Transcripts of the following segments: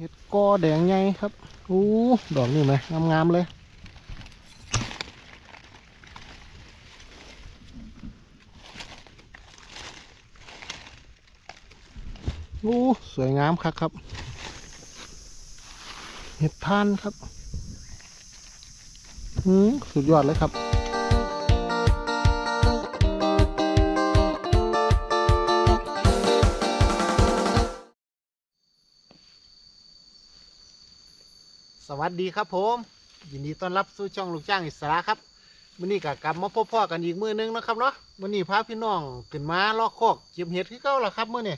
เห็ดกอแดงใหญ่ครับอู้ดอกนี่ไหมงามๆเลยอู้สวยงามครับครับ เห็ดท่านครับ อืมสุดยอดเลยครับ วัสดีครับผม ยินดีต้อนรับสู่ช่องลูกจ้างอิสระครับวันนี้ก็กลับมาพบพ่อกันอีกมือนึงนะครับเนาะวันนี้พาพี่น้องขึ้นมาลอกโคกเก็บเห็ดที่เก้าละครับมื่อนี้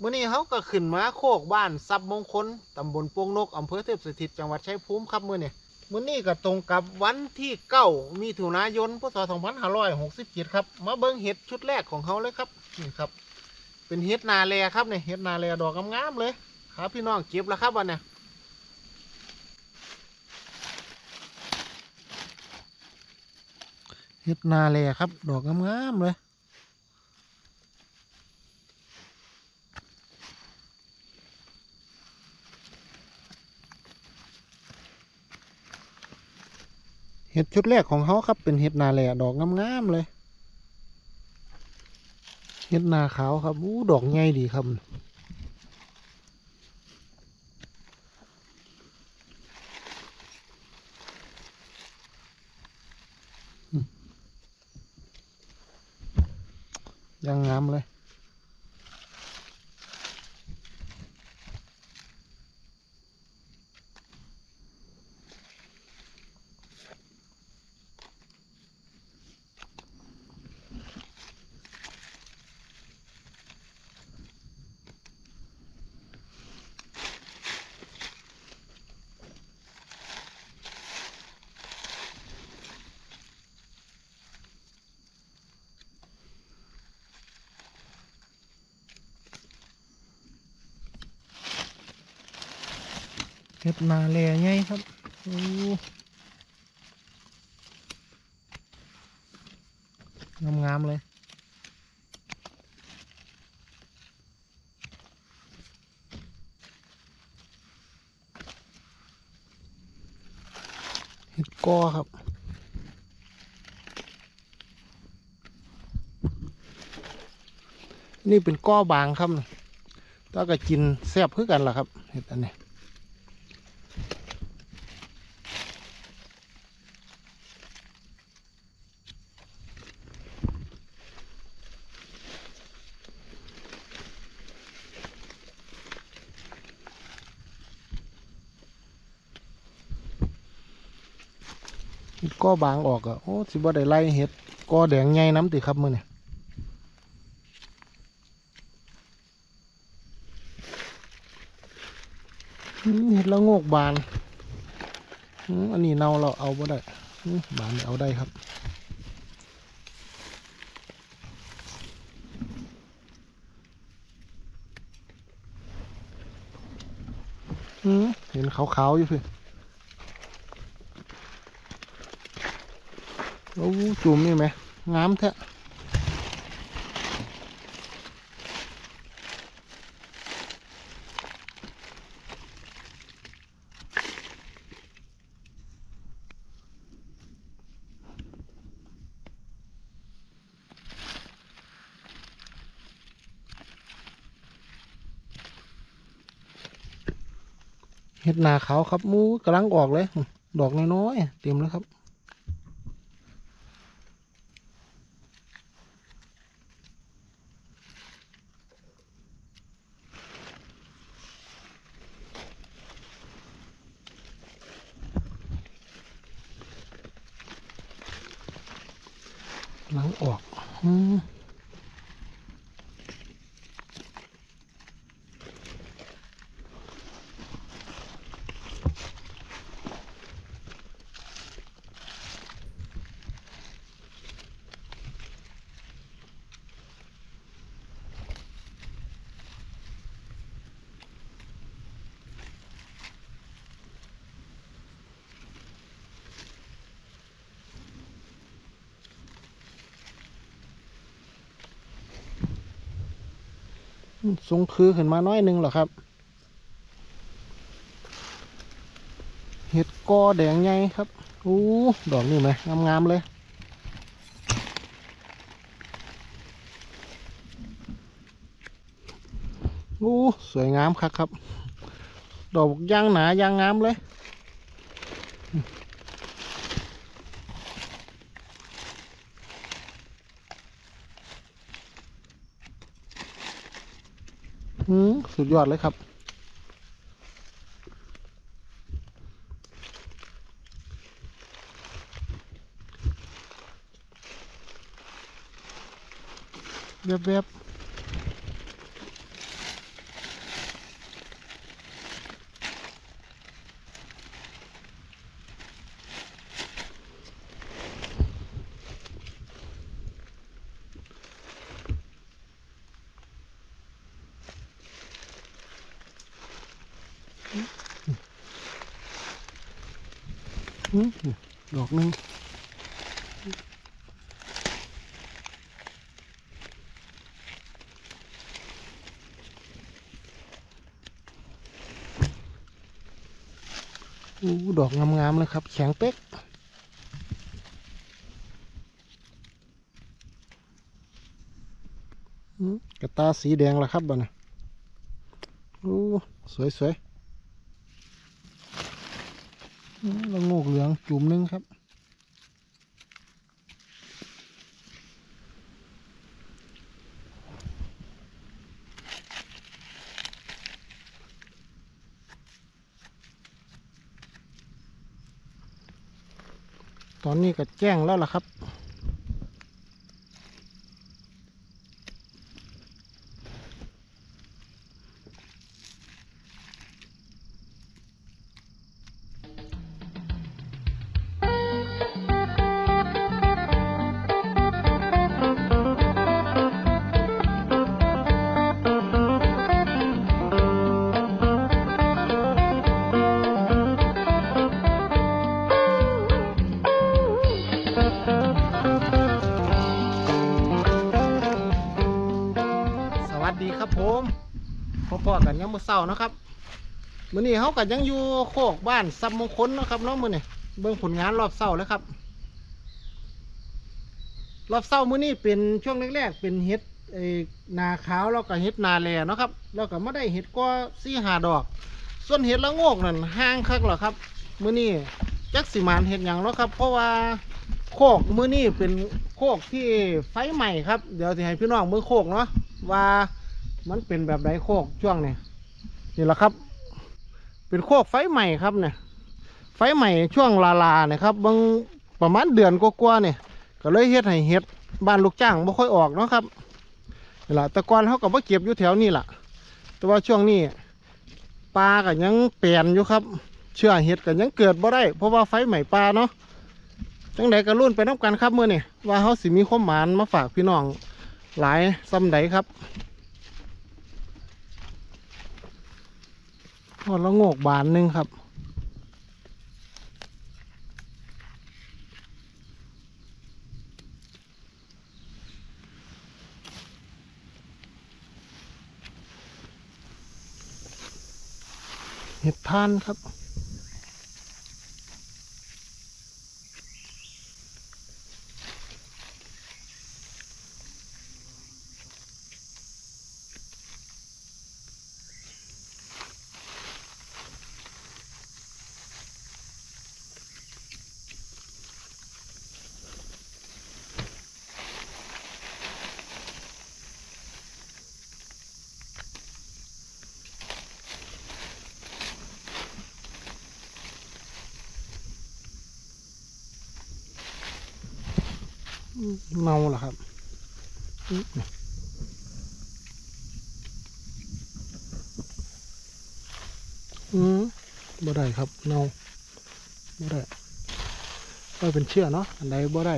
มื่อนี้เขาก็ขึ้นมาโคกบ้านซับมงคลตำบลปวงนกอำเภอเทพสถิตจังหวัดชัยภูมิครับมื่อนี้มื่อนี้ก็ตรงกับวันที่เก้ามีถุนายนพศ2567ครับมาเบิ้งเห็ดชุดแรกของเขาเลยครับนี่ครับ เป็นเห็ดนาแลครับเนี่ยเห็ดนาแลดอกงามๆเลยครับพี่น้องเก็บแล้วครับวันนี้ เฮ็ดนาเลยครับ ดอกงามๆเลย เห็ดชุดแรกของเขาครับ เป็นเห็ดนาแหล่ดอกงามๆเลย เห็ดนาขาวครับอู้ดอกใหญ่ดีครับ ยังงามเลย เฮ็ดนาแลใหญ่ครับโอ้งามงามๆเลย เห็ดกอครับนี่เป็นก้อบางครับ แล้วก็กินแซ่บคือกันล่ะครับ เห็ดอันนี้ ก้อบางออกอะโอ้สิบ่ได้ไล่เห็ดก้อแดงใหญ่น้ำติครับมือนี่อืมเห็ดละโงกบานอันนี้เน่าเราเอาบ่ได้บานเอาได้ครับเห็นขาวๆอยู่พี่ โอ้จุ่มนี่ไหมงามแท้เห็ดนาขาวครับมูกำลังออกเลย ดอกน้อยๆเต็มแล้วครับ ล้างออกอืม ทรงคือขึ้นมาน้อยหนึงเหรอครับ เห็ดกอแดงใหญ่ครับอู้ดอกนี่ไหมงามๆเลยอู้สวยงามครับครับ ดอกยางหนายางงามเลย สุดยอดเลยครับ แวบๆ ดอกนึ่งอู้ดอกงามๆเลยครับ แข็งเป๊กกระตาสีแดงแล้วครับบ่นะโอ้สวยสวยๆ ละโงกเหลืองจุ่มนึงครับตอนนี้ก็แจ้งแล้วล่ะครับ กันยังมือเช้านะครับมื้อนี้เขาก็ยังอยู่โคกบ้านซับมงคลนะครับน้องมื้อนี้เบิ่งผลงานรอบเช้าแล้วครับ รอบเช้ามื้อนี้เป็นช่วงแรกๆเป็นเห็ดไอ้นาขาวแล้วก็เห็ดนาแลนะครับแล้วก็ไม่ได้เห็ดก็สี่หาดอก ส่วนเห็ดละโงกนั่นห่างคักหรอครับ มื้อนี้จักสิมานเห็ดหยังเนาะครับ เพราะว่าโคกมื้อนี้เป็นโคกที่ไฟใหม่ครับ เดี๋ยวสิให้พี่น้องเบิ่งโคกเนาะว่า มันเป็นแบบใดโคกช่วงเนี้นี่แหละครับ เป็นโคกไฟใหม่ครับเนี่ย ไฟใหม่ช่วงลาลาเนี่ยครับบางประมาณเดือนกว่าๆเนี่ย ก็เลยเฮ็ดให้เฮ็ดบ้านลูกจ้างไม่ค่อยออกเนาะครับนี่แหละต่ก่อนเขาก็บ่เก็บอยู่แถวนี้ล่ะแต่ว่าช่วงนี้ปลาก็ยังเปลี่ยนอยู่ครับ เชื่อเห็ดก็ยังเกิดบ่ได้ เพราะว่าไฟใหม่ปลาเนาะจังใดก็รุ่นไปน้ำกันครับเมื่อนี่ว่าเขาสิมีความหมานมาฝากพี่น้องหลายซ้ำใดครับ พอละโงกบานหนึ่งครับเห็ดทานครับ เมาเหรอครับอืมบ่ได้ครับ เนาบ่ได้ก็เป็นเชื่อเนาะอันใดบ่ได้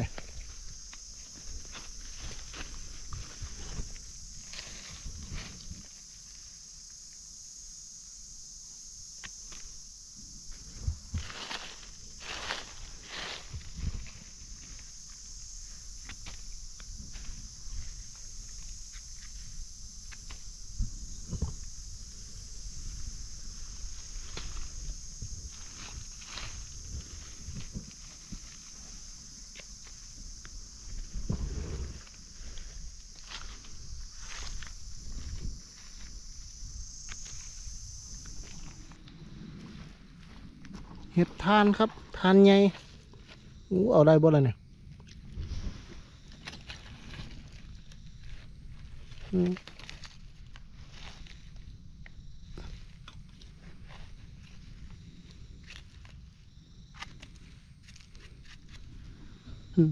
เห็ดทานครับ ทานใหญ่อู้เอาได้บ่ล่ะเนี่ยอืมอืม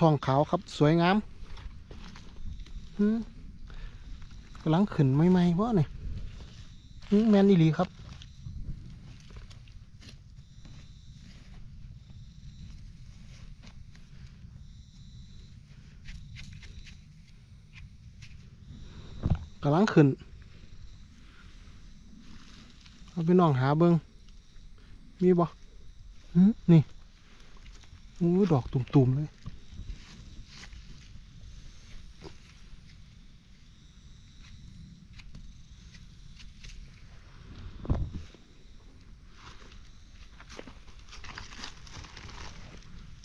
ทองขาวครับสวยงามอืมกำลังขึ้นใหม่ๆวะเนี่ยแมนอีหลีครับ กำลังขึ้น เอาไปน้องหาเบิงมีบ่หึนี่อู้ดอกตุ่มๆเลย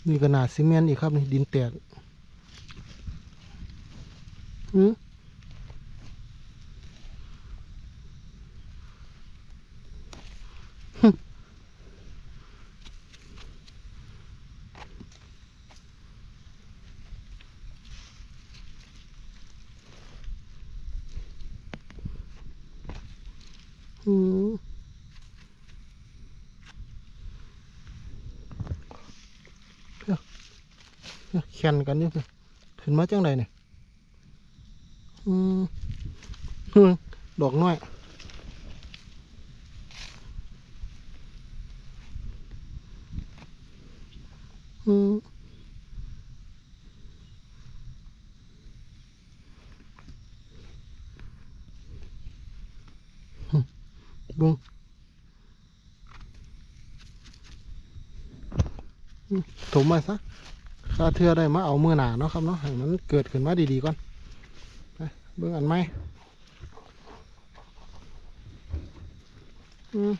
นี่ก็นาซีเมนต์อีกครับ นี่ ดินแตกหืม อืมเพื่อเพื่อแข่งกันนี่คือขึ้นมาจังไรเนี่ยอืมดอกน้อย ถมมาซะถ้าเทือได้มาเอามือหนาเนาะครับเนาะให้มันเกิดขึ้นมาดีๆก่อนไปเบิ่งอันไหมอืม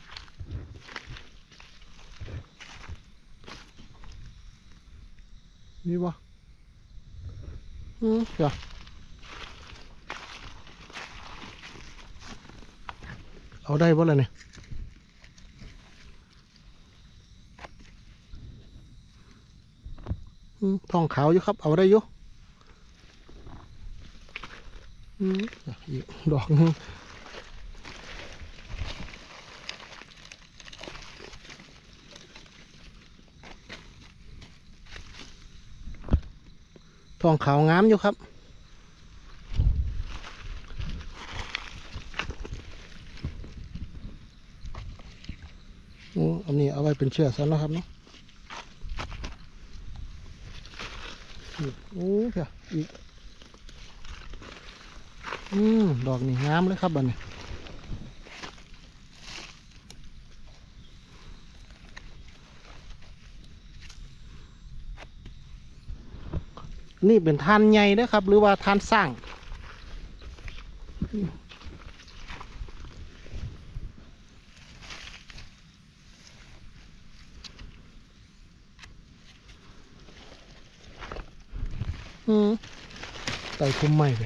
มีบ่อืมเดี๋ยวเอาได้บ่ล่ะเนี่ย อืม ทองขาวอยู่ครับ เอาได้อยู่อืมอีกดอกนึงทองขาวงามอยู่ครับอ้อันนี้เอาไว้เป็นเชือกซะนะครับเนาะ โอ้เค่ะอีก อืมดอกนี่งามเลยครับบัดนี้นี่เป็นทานใหญ่เด้อครับ หรือว่าทานสร้าง อืมไต่ทุ่มใหม่ไป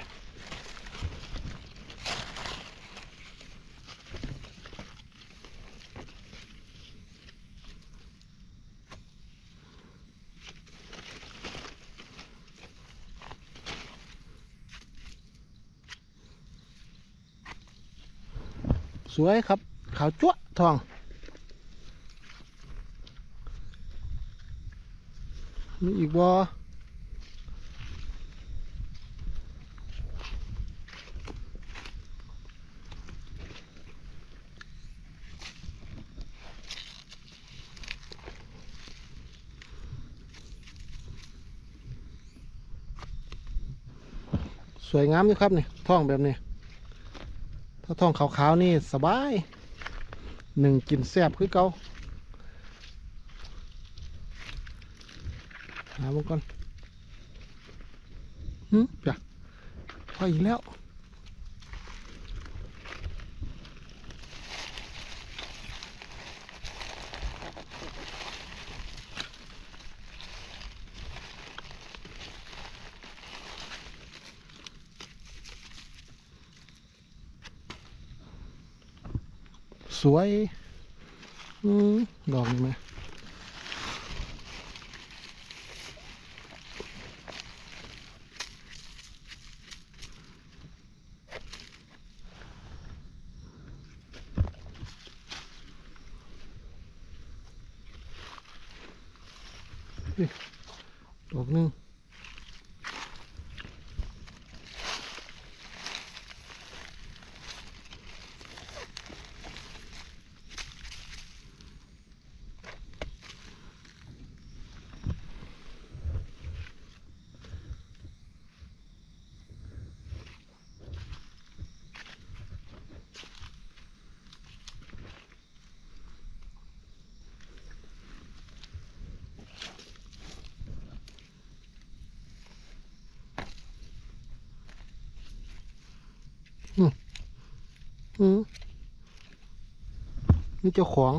สวยครับ ขาวจั๊วทอง มีอีกบ สวยงามอยู่ครับนี่ท่องแบบนี้ ถ้าท่องขาวๆนี่สบายหนึ่งกินแซ่บคือเกาหามันก่อนหืมจ้ะพออีกแล้ว สวยอืมดอกนี่ไหม นี่เจ้าของ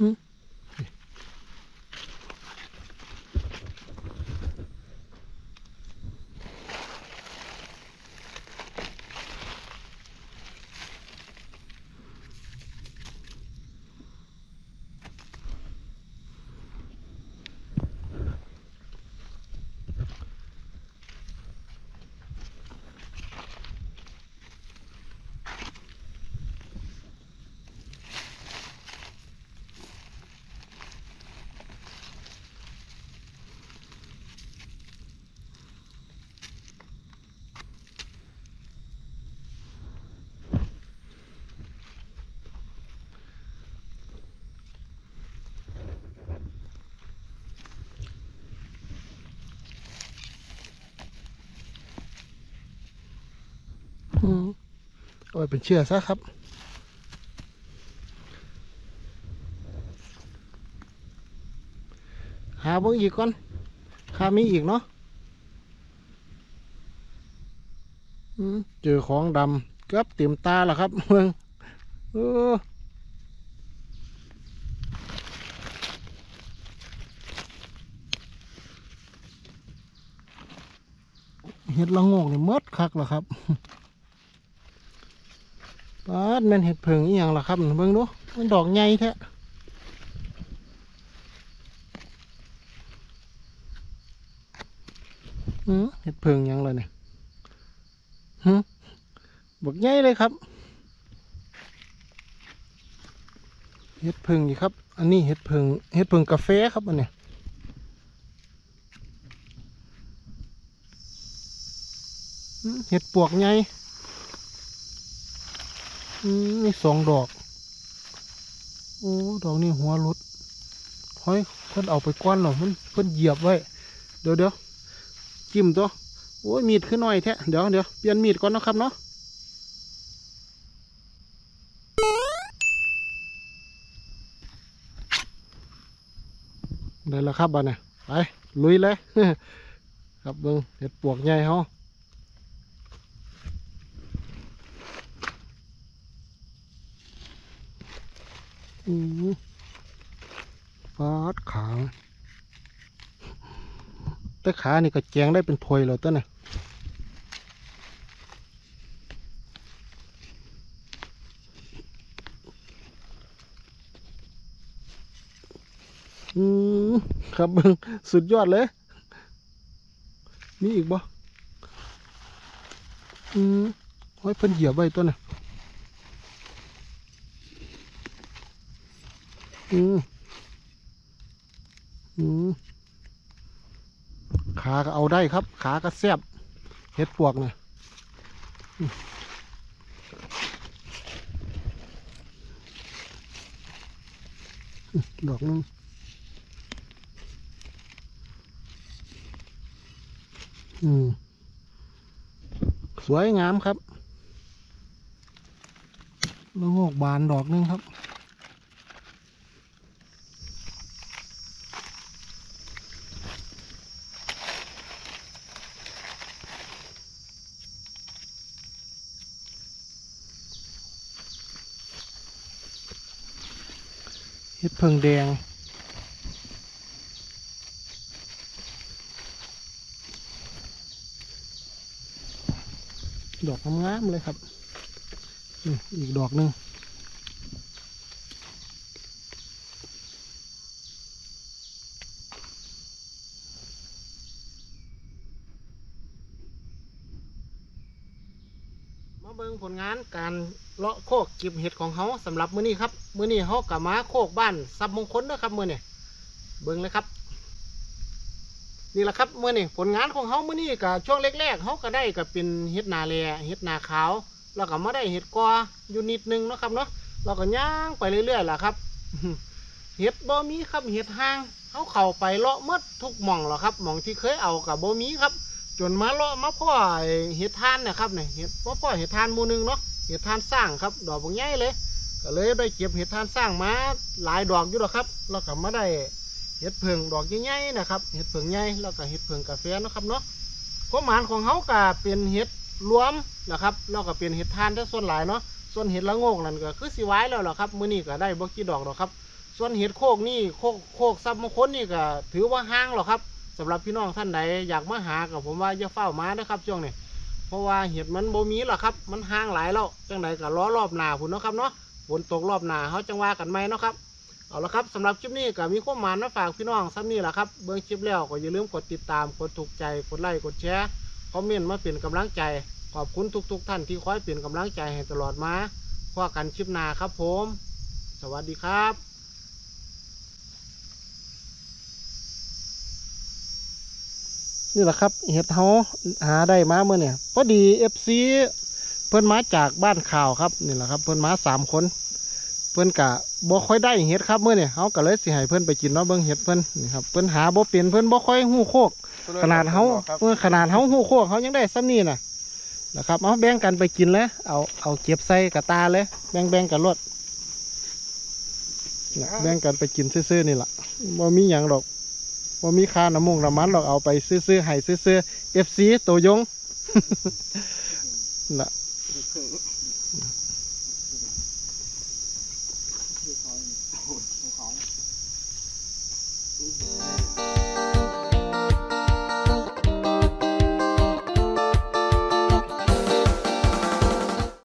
หึ เอาไปเป็นเชื่อซะครับหาเบิ่งอีกก่อนข้ามีอีกเนาะเจอของดำเกือบเต็มตาแล้วครับเมืองเออเห็ดละโงกนี่มดคักแล้วครับ ปาดแม่นเห็ดเพิงอีหยังล่ะครับเบิ่งดูมันดอกใหญ่แท้เห็ดเพิงยังเลยเนี่ยฮึบักใหญ่เลยครับ เห็ดเพิงนี่ครับ อันนี้เห็ดเพิงเห็ดเพิงกาแฟครับอันเนี้ยเห็ดปวกใหญ่ อืมมีสองดอก โอ้ดอกนี้หัวรุดเฮ้ยเพิ่นเอาไปก้อนหรอมันเพิ่นเหยียบไว้ เดี๋ยวเดี๋ยวจิ้มตัว โอ้ยมีดขึ้นหน่อยแท้เดี๋ยวเดี๋ยวเปลี่ยนมีดก่อนนะครับเนาะได้แล้วครับบ้านเนี่ยไปลุยเลย ครับเบิ้งเห็ดปวกใหญ่เขา ฟาดขา แต่ขานี่ก็แจงได้เป็นถวยแล้วต้นน่ะอืมครับเบิ่งสุดยอดเลย มีอีกบ่อืมโอ้ยเพิ่นเหยียบไว้ต้นน่ะ อืมอืมขาก็เอาได้ครับ ขาก็แซบเห็ดปวกนะดอกนึงอืมสวยงามครับแล้วงอกบานดอกนึงครับ เห็ดเพิงแดง ดอกงามๆเลยครับ อีกดอกหนึ่งมาเบิ่งผลงานการเลาะโคก เก็บเห็ดของเขาสำหรับมื้อนี้ครับ มื้อนี้เขากับมาโคกบ้านซับมงคลนะครับมื้อนี้เบิ่งเลยครับ นี่แหละครับมื่อนี่ผลงานของเขาเมื่อนี่กับช่วงแรกๆเขาก็ได้กับเป็นเห็ดนาแลเห็ดนาขาวแล้วก็มาได้เห็ดกออยู่นิดนึงนะครับเนาะเราก็ย่างไปเรื่อยๆแหละครับเห็ดบ่มีครับเห็ดห้างเขาเข้าไปเลาะมดทุกหม่องหรอครับหม่องที่เคยเอากับบ่มีครับ จนมาเลาะมาพ่อเห็ดทานเนะครับเนี่ยเห็ดพ่อพ่อเห็ดทานหมูนึงเนาะ เห็ดทานสร้างครับ ดอกบางใหญ่เลย ก็เลยได้เก็บเห็ดทานสร้างมาหลายดอกอยู่หรอกครับ แล้วก็มาได้เห็ดเพิงดอกใหญ่ๆนะครับ เห็ดเพิงใหญ่แล้วก็เห็ดเพิงกาแฟนะครับเนาะความหมายของเขาก็เป็นเห็ดรวมนะครับ แล้วก็เป็นเห็ดทานทั้งส่วนหลายเนาะ ส่วนเห็ดละโงกนั่นก็คือสิไว้แล้วล่ะครับมื้อนี้ก็ได้บ่กี่ดอกหรอกครับ ส่วนเห็ดโคกนี่โคกโคกซับมงคลนี่ก็ถือว่าห่างหรอกครับสำหรับพี่น้องท่านใดอยากมาหากับผมว่าอย่าเฝ้ามานะครับช่วงนี้ เพราะว่าเห็ดมันโบมีหรอกครับ มันห่างหลายแล้วจังใดก็ล้อรอบหนาพุ่นเนาะครับเนาะฝนตกรอบหนาเขาจังว่ากันไหมเนาะครับเอาละครับสำหรับคลิปนี้ก็มีข้อมูลมาฝากพี่น้องซ้ำนี่แหละครับเบิ่งคลิปแล้วก็อย่าลืมกดติดตามกดถูกใจกดไลค์กดแชร์คอมเมนต์มาเป็นกำลังใจขอบคุณทุกๆทท่านที่คอยเป็นกำลังใจให้ตลอดมาพอกันคลิปหน้าครับผม สวัสดีครับ นี่แหละครับเห็ดเฮาหาได้มาเมื่อเนี่ยพอดี FC เพิ่นมาจากบ้านข่าวครับนี่แหละครับเพิ่นมาสามคน เพิ่นกะบ่ค่อยได้เห็ดครับเมื่อเนี่ยเฮาก็เลยสิให้เพิ่นไปกินเนาะเบิ่งเห็ดเพิ่นนี่ครับเพิ่นหาบ่เป็นเพิ่นบ่ค่อยฮู้โคก ขนาดเฮาเออขนาดเฮาฮู้โคกเฮายังได้ซ้ำนี่น่ะนะครับเอาแบ่งกันไปกินเลยเอาเอาเก็บใส่กะต้าเลยแบ่งแบ่งกันรดน่ะแบ่งกันไปกินซื่อๆนี่ล่ะบ่มีหยังดอก ว่ามีค่าน้ำมุงน้ำมันหรอกเอาไปซื้อๆให้ซื้อๆ FC ตัวยงน่ะ